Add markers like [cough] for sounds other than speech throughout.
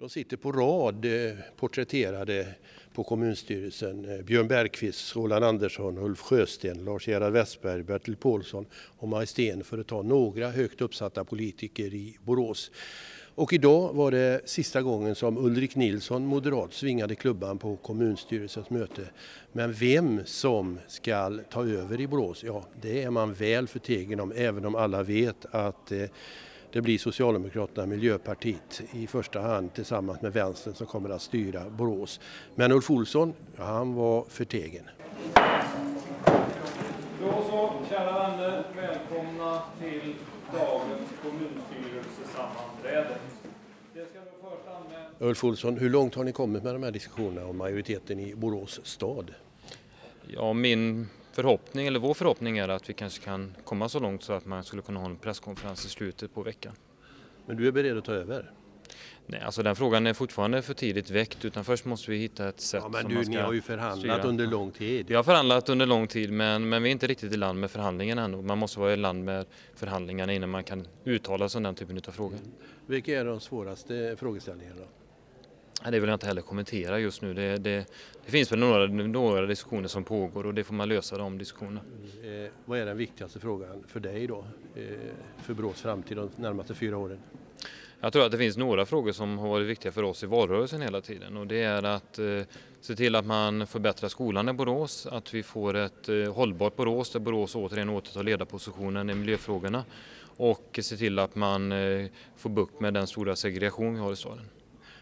De sitter på rad eh, porträtterade på kommunstyrelsen. Eh, Björn Bergqvist, Roland Andersson, Ulf Sjösten, Lars-Gerhard Westberg, Bertil Paulsson och Maj Sten för att ta några högt uppsatta politiker i Borås. Och idag var det sista gången som Ulrik Nilsson, moderat, svingade klubban på kommunstyrelsens möte. Men vem som ska ta över i Borås, ja det är man väl förtegen om även om alla vet att eh, det blir Socialdemokraterna, Miljöpartiet i första hand tillsammans med Vänstern som kommer att styra Borås. Men Ulf Olsson, han var förtegen. Då så, kära vänner, välkomna till dagens kommunstyrelsesammanträde. Ulf Olsson, hur långt har ni kommit med de här diskussionerna om majoriteten i Borås stad? Ja, min förhoppning, eller vår förhoppning är att vi kanske kan komma så långt så att man skulle kunna ha en presskonferens i slutet på veckan. Men du är beredd att ta över? Nej, alltså den frågan är fortfarande för tidigt väckt utan först måste vi hitta ett sätt Ja, men som du, man ska ni har ju förhandlat styra. under lång tid. Vi har förhandlat under lång tid men, men vi är inte riktigt i land med förhandlingarna ännu. Man måste vara i land med förhandlingarna innan man kan uttala sig om den typen av frågor. Vilka är de svåraste frågeställningarna? Det vill jag inte heller kommentera just nu. Det, det, det finns väl några, några diskussioner som pågår och det får man lösa de diskussionerna. Eh, vad är den viktigaste frågan för dig då? Eh, för Borås framtid de närmaste fyra åren? Jag tror att det finns några frågor som har varit viktiga för oss i valrörelsen hela tiden och det är att eh, se till att man förbättrar skolan i Borås, att vi får ett eh, hållbart Borås där Borås återigen återtar ledarpositionen i miljöfrågorna och se till att man eh, får bukt med den stora segregation vi har i staden.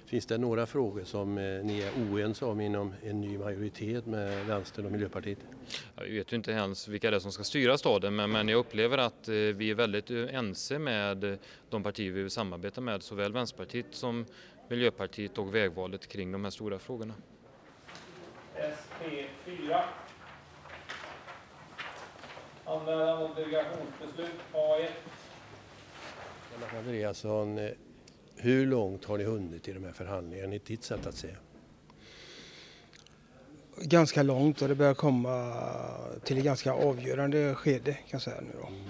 Finns det några frågor som eh, ni är oense om inom en ny majoritet med Vänstern och Miljöpartiet? Ja, vi vet ju inte ens vilka det är som ska styra staden men, men jag upplever att eh, vi är väldigt eh, ense med de partier vi vill samarbeta med, såväl Vänsterpartiet som Miljöpartiet och vägvalet kring de här stora frågorna. SP4. Anmälan om delegationsbeslut A1. Lennart Andreasson, hur långt har ni hunnit i de här förhandlingarna enligt ditt sätt att se? ganska långt och det börjar komma till ett ganska avgörande skede kan jag säga nu då. Men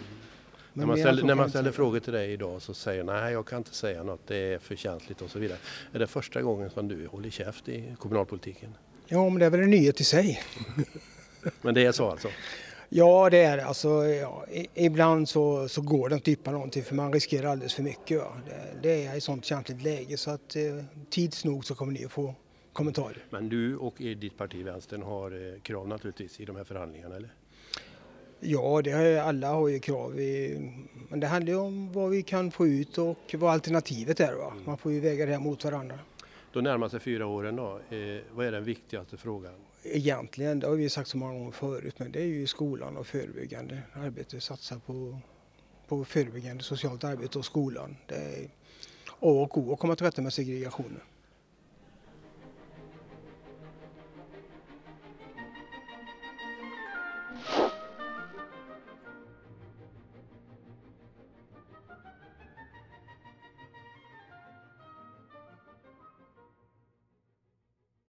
När man, ställer, när man ställer frågor till dig idag så säger nej jag kan inte säga något, det är för känsligt och så vidare. Är det första gången som du håller käft i kommunalpolitiken? Ja, men det är väl en nyhet i sig. [laughs] Men det är så alltså? Ja, det är det. Alltså, ja, ibland så, så går det inte att yppa någonting för man riskerar alldeles för mycket. Va? Det, det är i sånt känsligt läge så att eh, tids nog så kommer ni att få kommentarer. Men du och ditt parti Vänstern har eh, krav naturligtvis i de här förhandlingarna eller? Ja, det är, alla har ju krav. I, men det handlar ju om vad vi kan få ut och vad alternativet är. Va? Man får ju väga det här mot varandra. De närmaste fyra åren då, eh, vad är den viktigaste frågan? Egentligen, det har vi sagt så många gånger förut, men det är ju skolan och förebyggande arbete. Satsa på, på förebyggande socialt arbete och skolan. Det är A och O att komma till rätta med segregationen.